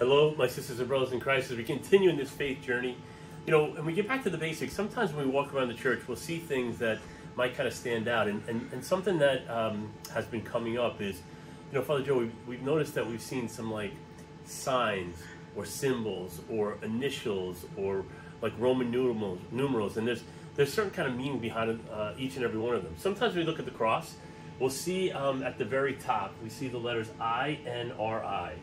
Hello, my sisters and brothers in Christ, as we continue in this faith journey. You know, and we get back to the basics. Sometimes when we walk around the church, we'll see things that might kind of stand out. And, and, and something that um, has been coming up is, you know, Father Joe, we've, we've noticed that we've seen some like signs or symbols or initials or like Roman numerals, numerals and there's there's certain kind of meaning behind uh, each and every one of them. Sometimes when we look at the cross, we'll see um, at the very top, we see the letters I N R I.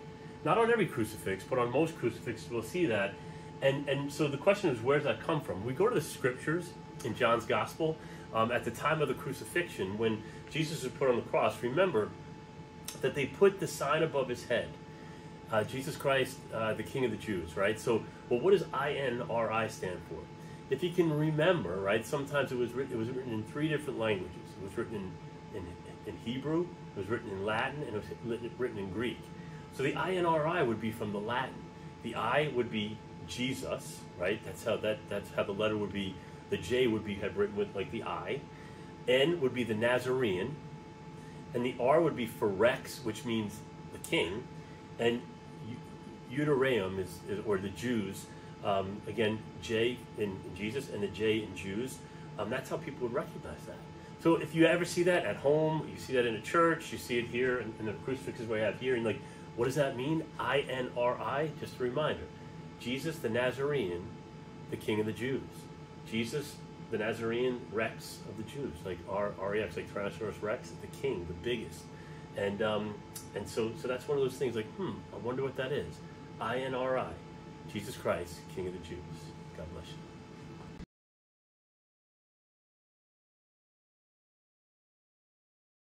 Not on every crucifix, but on most crucifixes we'll see that. And, and so the question is, where does that come from? We go to the scriptures in John's Gospel. Um, at the time of the crucifixion, when Jesus was put on the cross, remember that they put the sign above his head. Uh, Jesus Christ, uh, the King of the Jews, right? So, well, what does INRI stand for? If you can remember, right? Sometimes it was written. It was written in three different languages. It was written in, in, in Hebrew. It was written in Latin, and it was written in Greek. So the INRI would be from the Latin. The I would be Jesus, right? That's how that that's how the letter would be. The J would be have written with like the I. N would be the Nazarene, and the R would be for Rex, which means the king, and Judaeum is, is or the Jews. Um, again, J in, in, Jesus and the J in Jews. Um, that's how people would recognize that. So if you ever see that at home, you see that in a church, you see it here in, in the crucifixes we have here, and like what does that mean? I N R I, just a reminder. Jesus the Nazarene, the King of the Jews. Jesus the Nazarene Rex of the Jews, like R R E X, like Tyrannosaurus Rex, the King, the biggest. And um, and so so that's one of those things like, hmm, I wonder what that is. I N R I, Jesus Christ, King of the Jews. God bless you.